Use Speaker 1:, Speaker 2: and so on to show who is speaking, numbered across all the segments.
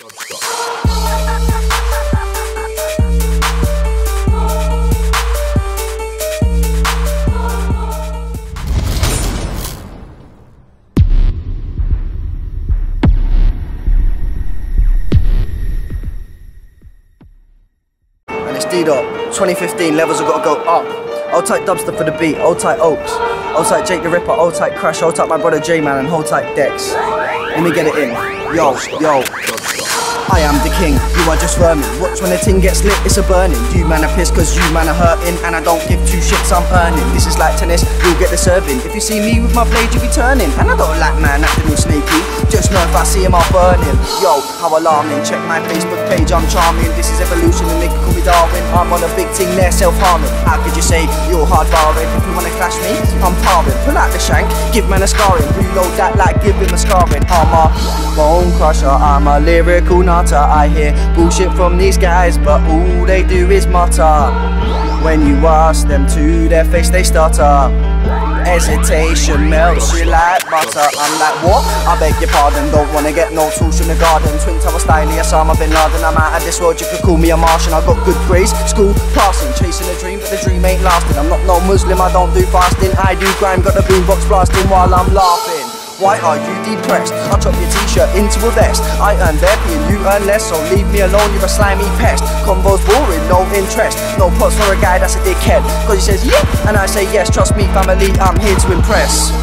Speaker 1: And it's D-Dot. 2015 levels have got to go up. Hold tight dubstep for the beat. Hold tight Oaks. Hold tight Jake the Ripper. Hold tight Crash. Hold tight my brother J-Man and hold tight Dex. Let me get it in. Yo, yo. I am the king, you are just vermin. Watch when the ting gets lit, it's a burning. You man are pissed cause you man are hurting, and I don't give two shits, I'm earning. This is like tennis, you'll get the serving. If you see me with my blade, you be turning. And I don't like man acting all sneaky. Just know if I see him, I'll burn him. Yo, how alarming. Check my Facebook page, I'm charming. This is evolution, and they can call me Darwin. I'm on a big thing, they're self harming. How could you say you're hard barring? If you wanna clash me, I'm parring. Pull out the shank, give man a scarring. Reload that like give him a scarring. I'm a bone crusher, I'm a lyrical nutter. I hear bullshit from these guys, but all they do is mutter. When you ask them to their face, they stutter. Hesitation melts She like butter. I'm like, what? I beg your pardon, don't wanna get no tools from the garden. Twin Tower style, Osama bin Laden. I'm out of this world, you could call me a Martian. I got good grades, school passing, chasing a dream, but the dream ain't lasting. I'm not no Muslim, I don't do fasting. I do crime, got the boombox blasting while I'm laughing. Why are you depressed? I'll chop your t-shirt into a vest. I earn their fee and you earn less, so leave me alone, you're a slimy pest. Convo's boring, no interest. No pots for a guy that's a dickhead. Cause he says yeah, and I say yes, trust me family, I'm here to impress.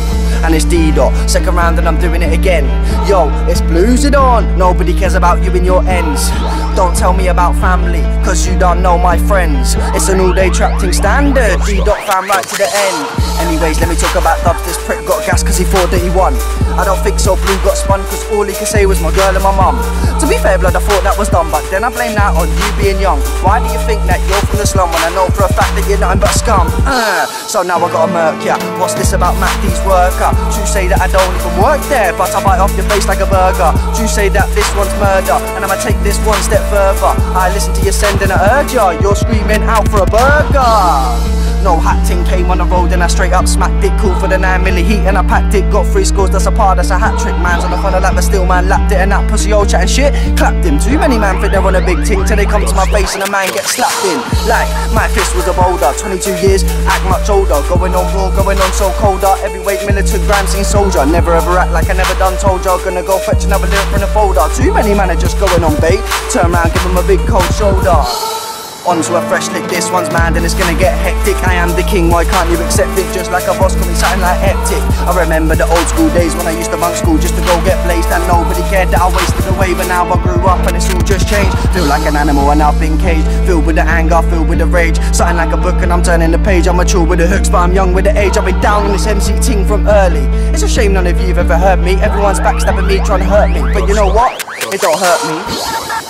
Speaker 1: And it's D-Dot, second round and I'm doing it again. Yo, it's blues it on, nobody cares about you and your ends. Don't me about family, cause you don't know my friends. It's an all-day trap thing standard, D-Dot fam right to the end. Anyways, let me talk about dubs. This prick got gas cause he thought that he won. I don't think so, Blue got spun cause all he could say was my girl and my mum. To be fair, blood, I thought but then I blame that on you being young. Why do you think that you're from the slum when I know for a fact that you're nothing but scum? Uh, so now I gotta murk ya. What's this about Matt D's worker? You say that I don't even work there, but I bite off your face like a burger. You say that this one's murder, and I'ma take this one step further. I listen to you sending a urge ya. You're screaming out for a burger. No hat ting came on the road and I straight up smacked it. Cool for the 9 milli heat and I packed it. Got three scores, that's a par, that's a hat trick. Man's on the funnel like the steel man lapped it and that pussy old chatting shit. Clapped him. Too many man think they're on a big ting till they come to my face and a man gets slapped in. Like my fist was a boulder. 22 years, act much older. Going on raw, going on so colder. Heavyweight militant grand scene soldier. Never ever act like I never done told ya. Gonna go fetch another lyric from the folder. Too many man are just going on bait. Turn around, give them a big cold shoulder. Onto a fresh lick, this one's mad and it's gonna get hectic. I am the king, why can't you accept it? Just like a boss, call me something like hectic. I remember the old school days when I used to bunk school just to go get blazed and nobody cared that I wasted away. But now I grew up and it's all just changed. Feel like an animal and I've been caged. Filled with the anger, filled with the rage. Something like a book and I'm turning the page. I'm mature with the hooks, but I'm young with the age. I've been down on this MC ting from early. It's a shame none of you have ever heard me. Everyone's backstabbing me, trying to hurt me. But you know what? It don't hurt me.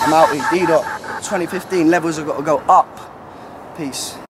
Speaker 1: I'm out here, D-Dot. 2015 levels have got to go up. Peace.